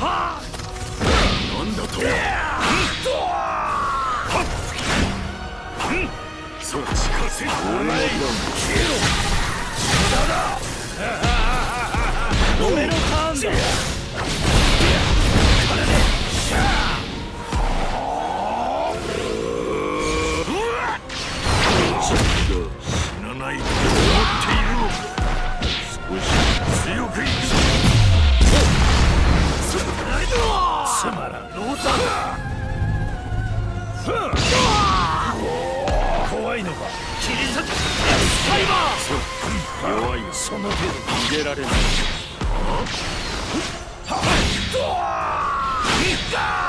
なんだと。そっちかせ俺の番俺のターンだ怖いのか切り裂くスパイバー弱いその手で逃げられないま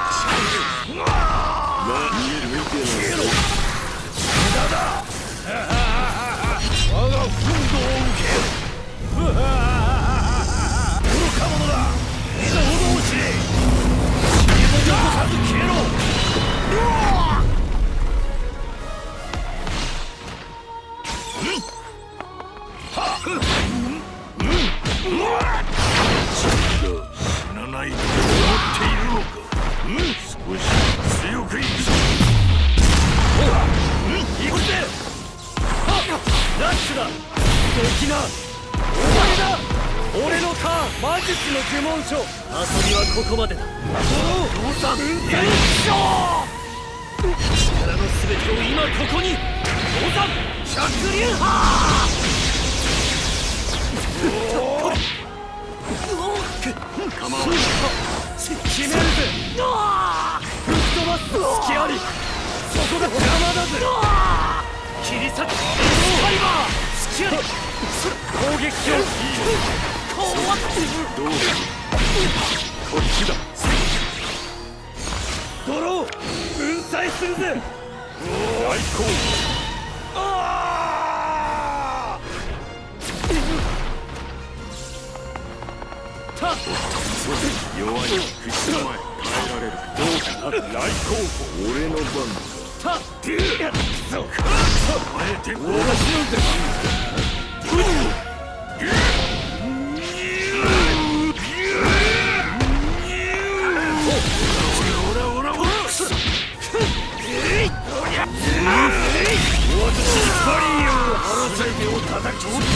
強くいくぞ行くぜラッシュだできな終わりだ俺のターン魔術の呪文書遊びはここまでだローザン全勝力の全てを今ここにローザン百竜派構わない決めるぜ吹っ飛ばす隙ありそこが邪魔だぜ切り裂くスパイバー隙あ。り攻撃をいい怖っどうするこっちだドロー粉砕するぜ大好た弱い。口の前耐えられるどうかな大候補俺の番たやっそあえて私のぜオラオラオラバリーを腹さい。てを叩き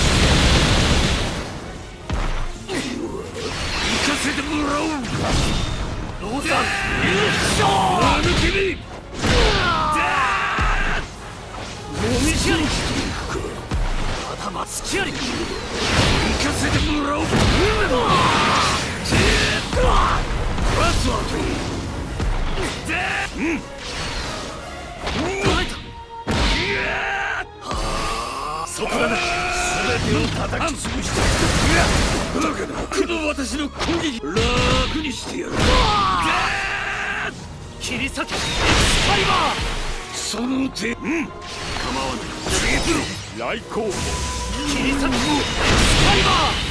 ローザン優勝抜け身もみじあり頭突きあり行かせてもらおうラスワートでうんそこだな全てを叩き潰してだからこの私の攻撃。ラー楽にしてやる。切り裂けスパイバー。その手。うん。構わない。次プロ来候補切り裂けスパイバー